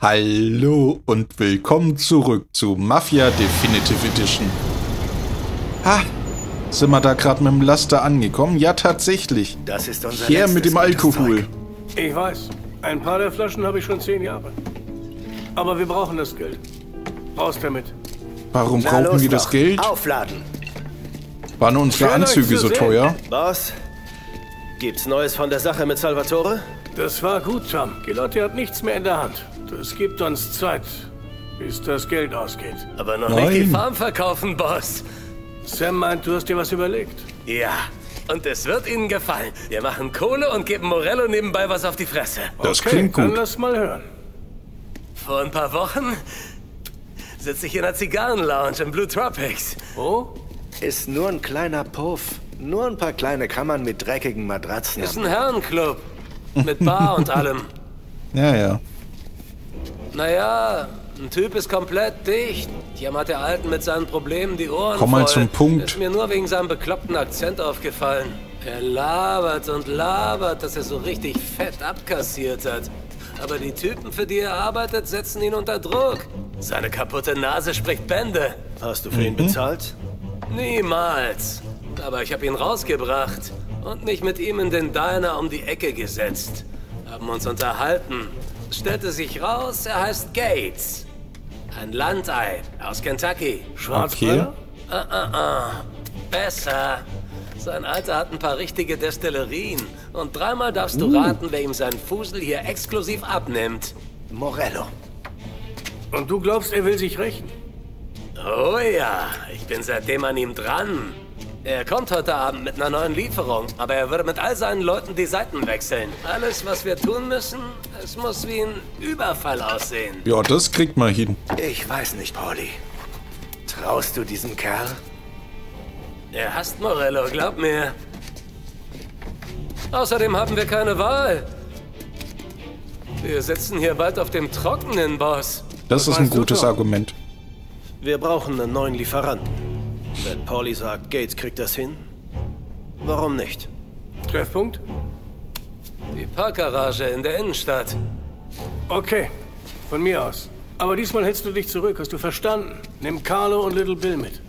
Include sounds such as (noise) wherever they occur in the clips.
Hallo und willkommen zurück zu Mafia Definitive Edition. Ha, sind wir da gerade mit dem Laster angekommen? Ja, tatsächlich. Das ist unser Her mit dem Alkohol. Zeug. Ich weiß. Ein paar der Flaschen habe ich schon zehn Jahre. Aber wir brauchen das Geld. Raus damit. Warum Na brauchen wir das doch. Geld? Aufladen. Waren unsere Schön, Anzüge so sehen. teuer? Boss, gibt's Neues von der Sache mit Salvatore? Das war gut, Tom. Gilotti hat nichts mehr in der Hand. Das gibt uns Zeit, bis das Geld ausgeht. Aber noch Nein. nicht die Farm verkaufen, Boss. Sam meint, du hast dir was überlegt. Ja, und es wird Ihnen gefallen. Wir machen Kohle und geben Morello nebenbei was auf die Fresse. Das okay, klingt Dann gut. lass mal hören. Vor ein paar Wochen sitze ich in einer Zigarrenlounge im Blue Tropics. Wo? Ist nur ein kleiner Puff. Nur ein paar kleine Kammern mit dreckigen Matratzen. Ist ein Herrenclub. Mit Bar und allem. (laughs) Ja, ja. Naja, ein Typ ist komplett dicht. Jammert der Alten mit seinen Problemen die Ohren Komm mal voll. zum Punkt. Ist mir nur wegen seinem bekloppten Akzent aufgefallen. Er labert und labert, dass er so richtig fett abkassiert hat. Aber die Typen, für die er arbeitet, setzen ihn unter Druck. Seine kaputte Nase spricht Bände. Hast du für ihn bezahlt? Niemals. Aber ich habe ihn rausgebracht und mich mit ihm in den Diner um die Ecke gesetzt. Haben uns unterhalten. Stellte sich raus, er heißt Gates. Ein Landei aus Kentucky. Schwarzbrille? Ah, ah, ah. Besser. Sein Alter hat ein paar richtige Destillerien. Und dreimal darfst du raten, wer ihm seinen Fusel hier exklusiv abnimmt. Morello. Und du glaubst, er will sich rächen? Oh ja, ich bin seitdem an ihm dran. Er kommt heute Abend mit einer neuen Lieferung, aber er würde mit all seinen Leuten die Seiten wechseln. Alles, was wir tun müssen, es muss wie ein Überfall aussehen. Ja, das kriegt man hin. Ich weiß nicht, Pauli. Traust du diesem Kerl? Er hasst Morello, glaub mir. Außerdem haben wir keine Wahl. Wir sitzen hier bald auf dem Trockenen, Boss. Das ist ein gutes? Argument. Wir brauchen einen neuen Lieferanten. Wenn Pauli sagt, Gates kriegt das hin, warum nicht? Treffpunkt? Die Parkgarage in der Innenstadt. Okay, von mir aus. Aber diesmal hältst du dich zurück, hast du verstanden? Nimm Carlo und Little Bill mit.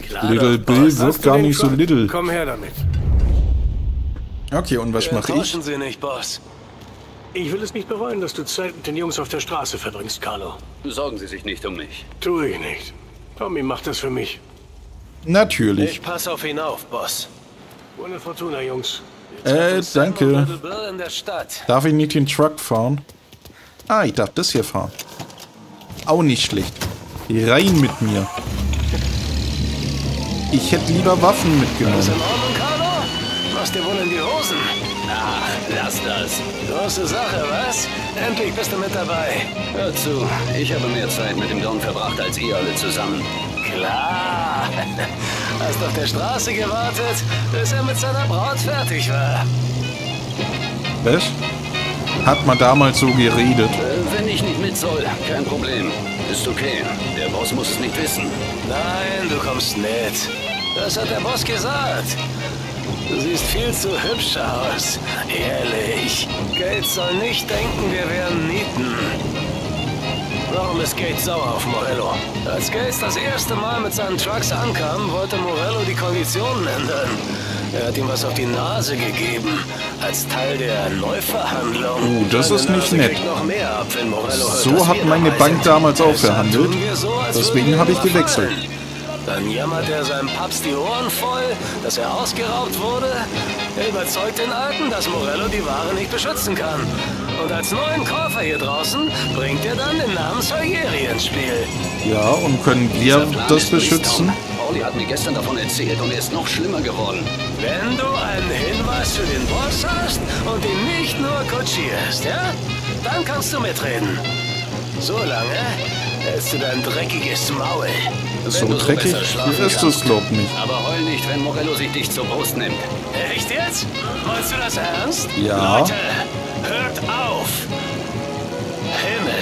Klar Little doch, Bill wird gar nicht so Truck? little. Komm her damit. Okay, und was mache ich? Sie nicht, Boss. Ich will es nicht bereuen, dass du Zeit mit den Jungs auf der Straße verbringst, Carlo. Sorgen Sie sich nicht um mich. Tu ich nicht. Tommy macht das für mich. Natürlich. Ich pass auf ihn auf, Boss. Buona Fortuna, Jungs. Äh, danke. Darf ich nicht den Truck fahren? Ah, ich darf das hier fahren. Auch nicht schlecht. Rein mit mir. Ich hätte lieber Waffen in mitgenommen. Ordnung, Carlo? Machst dir wohl in die Hosen? Ah, lass das. Große Sache, was? Endlich bist du mit dabei. Hör zu, ich habe mehr Zeit mit dem Don verbracht als ihr alle zusammen. Klar. Hast auf der Straße gewartet, bis er mit seiner Braut fertig war. Was? Hat man damals so geredet? Äh, wenn ich nicht mit soll, kein Problem. Ist okay. Der Boss muss es nicht wissen. Nein, du kommst mit. Das hat der Boss gesagt. Du siehst viel zu hübsch aus. Ehrlich. Gates soll nicht denken, wir wären Nieten. Warum ist Gates sauer auf Morello? Als Gates das erste Mal mit seinen Trucks ankam, wollte Morello die Konditionen ändern. Er hat ihm was auf die Nase gegeben, als Teil der Neuverhandlung. Oh, das ist nicht nett. ab, So hat meine Bank damals auch verhandelt. so, Deswegen habe ich gewechselt. Dann jammert er seinem Papst die Ohren voll, dass er ausgeraubt wurde. Er überzeugt den Alten, dass Morello die Ware nicht beschützen kann. Und als neuen Käufer hier draußen bringt er dann den Namen Salieri ins Spiel. Ja, und können wir das beschützen? Pauli hat mir gestern davon erzählt und er ist noch schlimmer geworden. Wenn du einen Hinweis für den Boss hast und ihn nicht nur kutschierst, ja? Dann kannst du mitreden. Solange hältst du dein dreckiges Maul. So so dreckig schlafen ist es, glaub nicht. Aber heul nicht, wenn Morello sich dich zur Brust nimmt. Echt jetzt? Meinst du das ernst? Ja. Leute, hört auf! Himmel!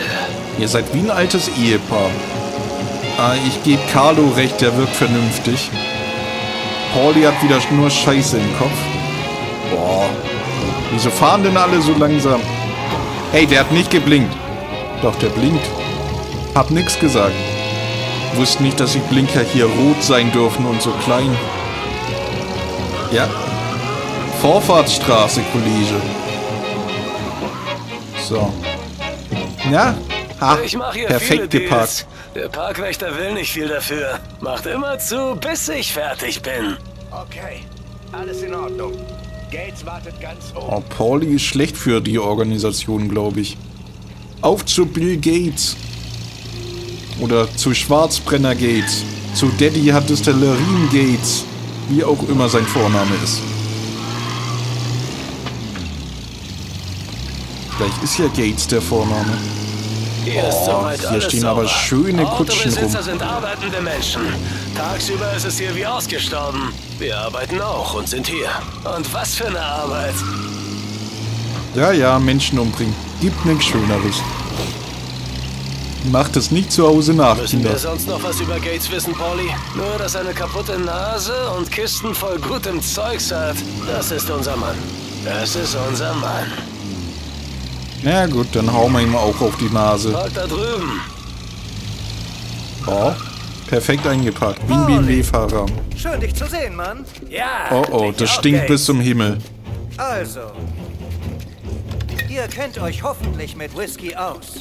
Ihr seid wie ein altes Ehepaar. Ah, ich gebe Carlo recht, der wirkt vernünftig. Pauli hat wieder nur Scheiße im Kopf. Boah. Wieso fahren denn alle so langsam? Hey, der hat nicht geblinkt. Doch, der blinkt. Hab nix gesagt. Wusste nicht, dass die Blinker hier rot sein dürfen und so klein. Ja. Vorfahrtsstraße, Kollege. So. Ja. Ha, Ich mache hier perfekt viele geparkt. Deals. Der Parkwächter will nicht viel dafür. Macht immer zu, bis ich fertig bin. Okay, alles in Ordnung. Gates wartet ganz oben. Oh, Pauli ist schlecht für die Organisation, glaube ich. Auf zu Bill Gates. Oder zu Schwarzbrenner Gates. Zu Daddy hat es der Lerin Gates. Wie auch immer sein Vorname ist. Vielleicht ist ja Gates der Vorname. Hier ist soweit hier stehen sauber. aber schöne Kutschen rum. sind arbeitende Menschen. Tagsüber ist es hier wie ausgestorben. Wir arbeiten auch und sind hier. Und was für eine Arbeit. Ja, ja, Menschen umbringen. Gibt nichts Schöneres. Macht es nicht zu Hause nach, Müssen Kinder. wir sonst noch was über Gates wissen, Pauli? Nur, dass er eine kaputte Nase und Kisten voll gutem Zeugs hat. Das ist unser Mann. Das ist unser Mann. Na gut, dann hauen wir ihm auch auf die Nase. Halt da drüben. Oh, perfekt eingepackt. Wie ein BMW-Fahrer. Schön, dich zu sehen, Mann. Ja. Oh oh, das stinkt bis zum Himmel. Also, ihr kennt euch hoffentlich mit Whisky aus.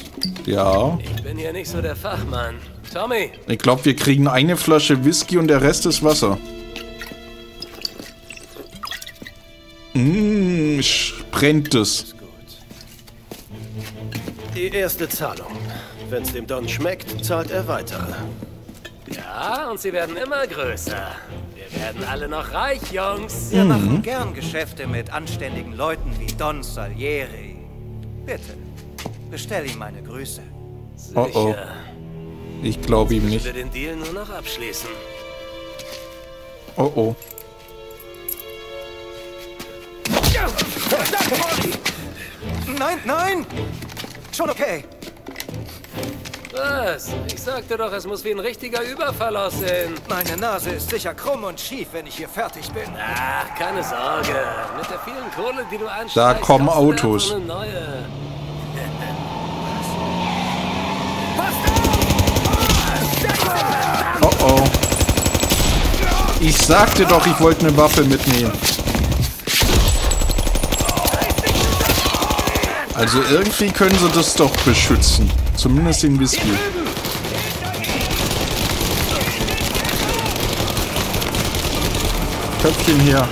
Ja. Ich bin hier nicht so der Fachmann. Tommy, Ich glaube, wir kriegen eine Flasche Whisky und der Rest ist Wasser. Mmh, brennt es. Die erste Zahlung. Wenn's dem Don schmeckt, zahlt er weitere. Ja, und sie werden immer größer. Wir werden alle noch reich, Jungs. Wir machen gern Geschäfte mit anständigen Leuten wie Don Salieri. Bitte, bestell ihm meine Grüße. Oh oh, Sicher. ich glaube ihm nicht. den Deal nur noch abschließen. Oh oh. Nein, nein! Schon okay. Was? Ich sagte doch, es muss wie ein richtiger Überfall aussehen. Meine Nase ist sicher krumm und schief, wenn ich hier fertig bin. Ach, keine Sorge. Mit der vielen Kohle, die du anstreichst, Da kommen Autos. Eine neue. Oh oh. Ich sagte doch, ich wollte eine Waffe mitnehmen. Also irgendwie können sie das doch beschützen. Zumindest den Whisky. Köpfchen hier.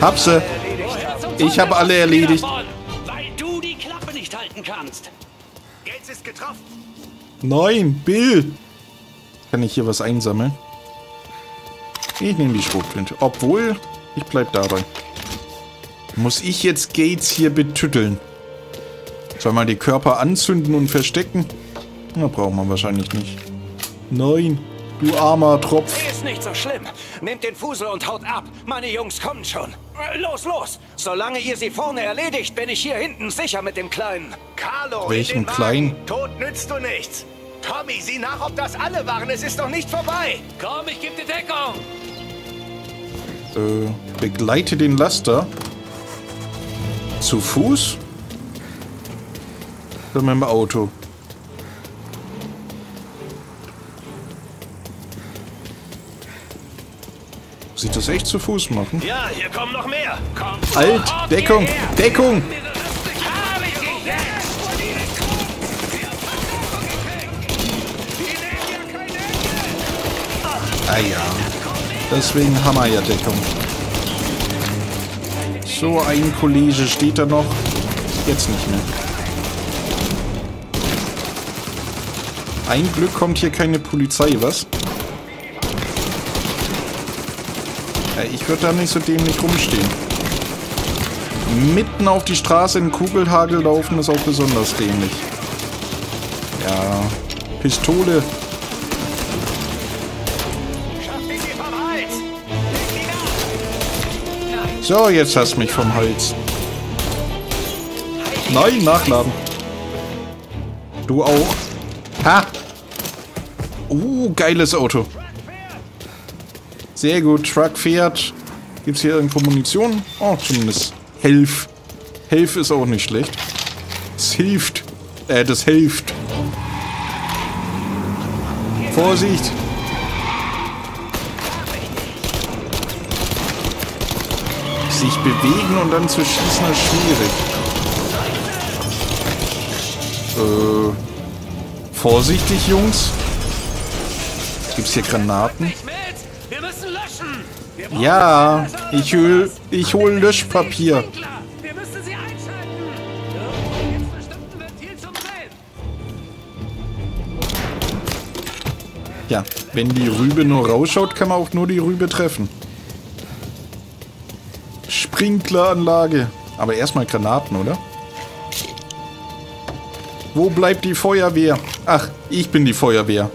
Hab sie. Ich habe alle erledigt. Weil du die Klappe nicht halten kannst. Gates ist getroffen. Nein, Bill! Kann ich hier was einsammeln? Ich nehme die Schrotflinte. Obwohl, ich bleib dabei. Muss ich jetzt Gates hier betütteln? Soll man die Körper anzünden und verstecken? Na, braucht man wahrscheinlich nicht. Nein, du armer Tropf. Ist nicht so schlimm. Nehmt den Fusel und haut ab. Meine Jungs kommen schon. Äh, Los, los. Solange ihr sie vorne erledigt, bin ich hier hinten sicher mit dem Kleinen. Carlo, Welchen. Kleinen? Tod nützt du nichts. Tommy, sieh nach, ob das alle waren. Es ist noch nicht vorbei. Komm, ich geb dir Deckung. Äh, begleite den Laster. Zu Fuß? Oder mit dem Auto? Muss ich das echt zu Fuß machen? Ja, hier kommen noch mehr. Komm. Alt! Deckung! Deckung! Ah ja. Deswegen haben wir ja Deckung. So, ein Kollege steht da noch. Jetzt nicht mehr. Ein Glück kommt hier keine Polizei, was? Ja, ich würde da nicht so dämlich rumstehen. Mitten auf die Straße in Kugelhagel laufen ist auch besonders dämlich. Ja, Pistole. So, jetzt hast mich vom Hals. Nein, nachladen. Du auch. Ha! Uh, geiles Auto. Sehr gut, Truck fährt. Gibt's hier irgendwo Munition? Oh, zumindest Helf. Helf ist auch nicht schlecht. Es hilft. Äh, das hilft. Vorsicht! Sich bewegen und dann zu schießen ist schwierig. Äh, vorsichtig, Jungs. Gibt's hier Granaten? Ja, ich hol, ich hol Löschpapier. Ja, wenn die Rübe nur rausschaut, kann man auch nur die Rübe treffen. Sprinkleranlage. Aber erstmal Granaten, oder? Wo bleibt die Feuerwehr? Ach, ich bin die Feuerwehr.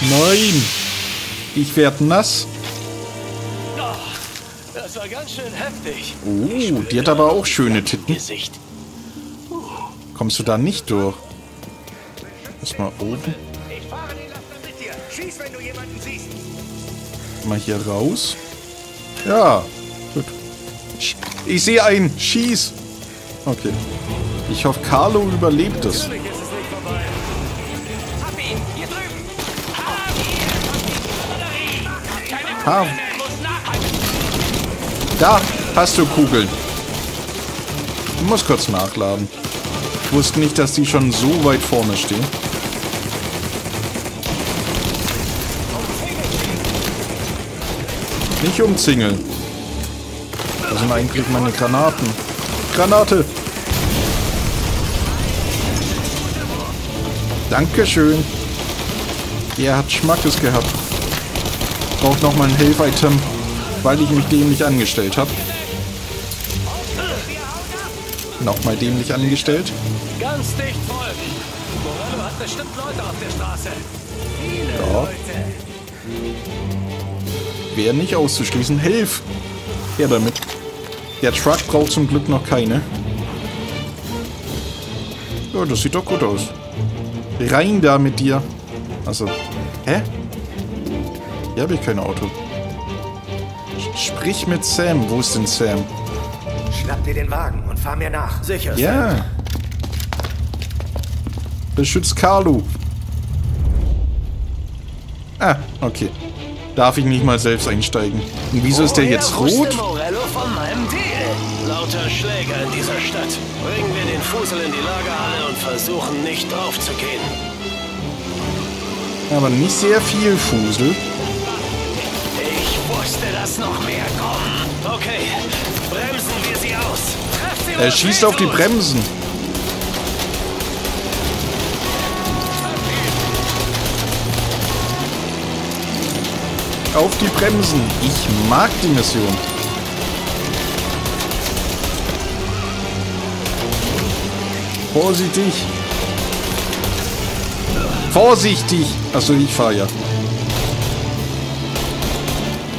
Nein! Ich werd nass. Das war ganz schön heftig. Oh, die hat aber auch schöne Titten. Kommst du da nicht durch? Erstmal oben. Mal hier raus. Ja, gut. Ich sehe einen. Schieß. Okay. Ich hoffe, Carlo überlebt es. Nachhalten! Da hast du Kugeln. Ich muss kurz nachladen. Ich wusste nicht, dass die schon so weit vorne stehen. Nicht umzingeln. Da sind eigentlich meine Granaten. Granate! Dankeschön. Der hat Schmackes gehabt. Braucht nochmal ein Helf-Item, weil ich mich dämlich angestellt habe. Nochmal dämlich angestellt. Ganz dicht folgen. Morello hat bestimmt Leute auf der Straße. Viele Ja. Leute. Wäre nicht auszuschließen. Hilf! Her damit. Der Truck braucht zum Glück noch keine. Ja, das sieht doch gut aus. Rein da mit dir. Also, hä? Hier habe ich kein Auto. Sprich mit Sam. Wo ist denn Sam? Schnapp dir den Wagen und fahr mir nach. Sicher, Sam. Ja. Beschützt Carlo. Ah, okay. Darf ich nicht mal selbst einsteigen. Und wieso ist der jetzt rot? wusste Morello von meinem Deal? Lauter Schläger in dieser Stadt. Bringen wir den Fusel in die Lagerhalle und versuchen nicht draufzugehen. Aber nicht sehr viel Fusel. Ich wusste, dass noch mehr kommen. Okay, bremsen wir sie aus. Sie, Er schießt auf die. Bremsen. Auf die Bremsen. Ich mag die Mission. Vorsichtig. Vorsichtig. Achso, ich fahre ja.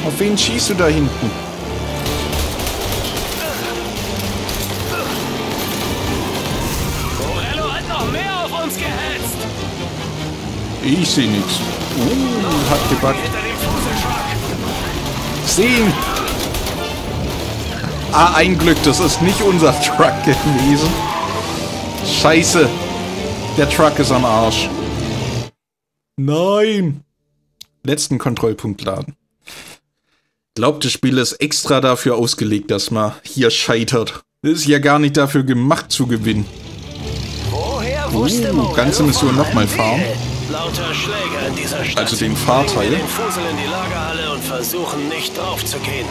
Auf wen schießt du da hinten? Morello hat noch mehr auf uns gehetzt. Ich sehe nichts. Uh, hat gebackt. Sehen! Ah, ein Glück, das ist nicht unser (laughs) Truck gewesen. Scheiße. Der Truck ist am Arsch. Nein. Letzten Kontrollpunkt laden. Glaubt, das Spiel ist extra dafür ausgelegt, dass man hier scheitert. Ist ja gar nicht dafür gemacht zu gewinnen. Woher wusste Uh, ganze Mission von noch mal meinem fahren. Lauter Schläger in dieser Stadt. Also den Fahrteil. den Fusel in die Lagerhalle und versuchen nicht draufzugehen.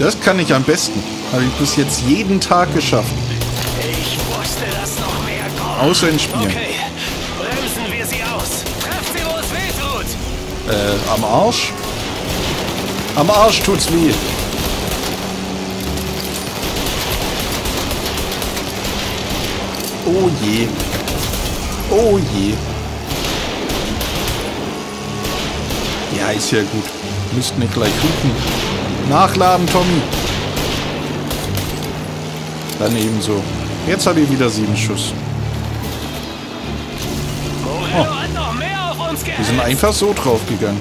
Das kann ich am besten. Habe ich bis jetzt jeden Tag geschafft. Ich wusste, dass noch mehr kommt. Außer in Spielen. Okay, bremsen wir sie aus. Trefft sie, wo es weh tut. Äh, am Arsch? Am Arsch tut's weh. Oh je. Oh je. Ja, ist ja gut. Müsst nicht gleich rufen. Nachladen, Tommy. Dann ebenso. Jetzt hat ihr wieder sieben Schuss. Oh. Wir sind einfach so draufgegangen.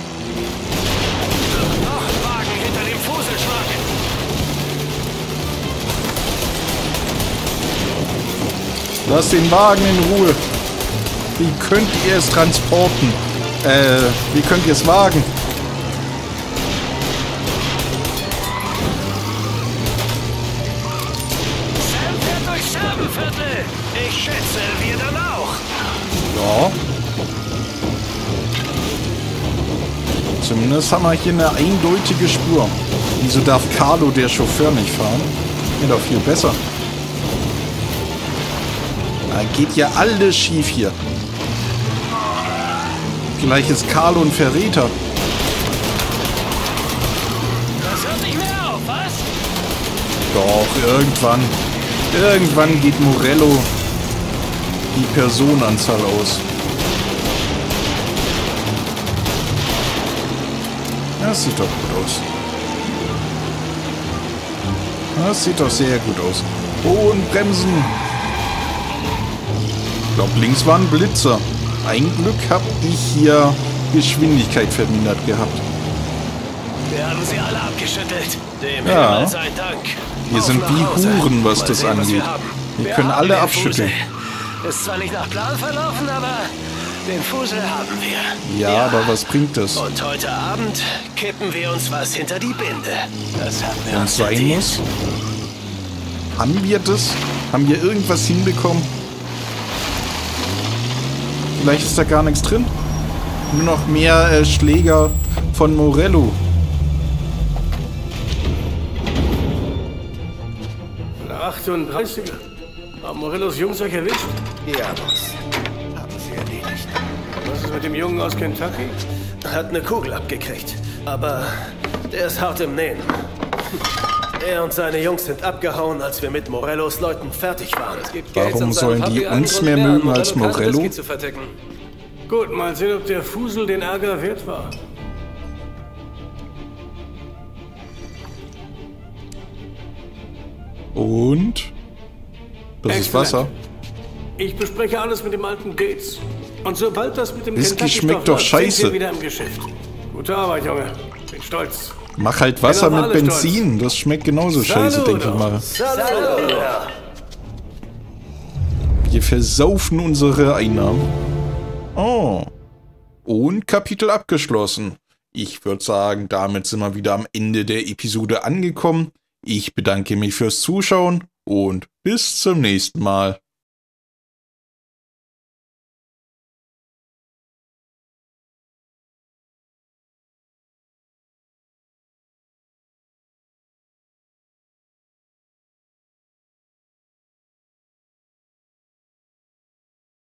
Lass den Wagen in Ruhe. Wie könnt ihr es transporten? Äh, wie könnt ihr es wagen? Ich schätze, wir dann auch. Ja. Zumindest haben wir hier eine eindeutige Spur. Wieso darf Carlo, der Chauffeur, nicht fahren? Geht doch viel besser. Da geht ja alles schief hier. Vielleicht ist Carlo ein Verräter. Das hört nicht mehr auf, was? Doch, irgendwann. Irgendwann geht Morello die Personenanzahl aus. Das sieht doch gut aus. Das sieht doch sehr gut aus. Oh, und Bremsen. Ich glaube, links war ein Blitzer. Ein Glück habe ich hier Geschwindigkeit vermindert gehabt. Wir haben sie alle abgeschüttelt. Dem Ja. Himmel sei Dank. Wir sind wie. Huren, was Mal das sehen, angeht. wir. Wir können alle abschütteln. Fusel. Ist zwar nicht nach Plan verlaufen, aber den Fusel haben wir. Ja, aber was bringt das? Und heute Abend kippen wir uns was hinter die Binde. Das haben wir Wenn uns sein verdient. muss. Haben wir das? Haben wir irgendwas hinbekommen? Vielleicht ist da gar nichts drin. Nur noch mehr äh, Schläger von Morello. Der 38er. Haben Morellos Jungs euch erwischt? Ja, Boss. Haben sie erledigt. Was ist mit dem Jungen aus Kentucky? Hat eine Kugel abgekriegt. Aber der ist hart im Nähen. Er und seine Jungs sind abgehauen, als wir mit Morellos Leuten fertig waren. Warum sollen die uns mehr mögen als Morello? Gut, mal sehen, ob der Fusel den Ärger wert war. Und? Das ist Exzellent. Wasser. Ich bespreche alles mit dem alten Gates. Und sobald das mit dem Whisky schmeckt doch scheiße. sind wir wieder im Geschäft. Gute Arbeit, Junge. Bin stolz. Mach halt Wasser mit Benzin. Das schmeckt genauso scheiße, denke ich mal. Wir versaufen unsere Einnahmen. Oh. Und Kapitel abgeschlossen. Ich würde sagen, damit sind wir wieder am Ende der Episode angekommen. Ich bedanke mich fürs Zuschauen und bis zum nächsten Mal.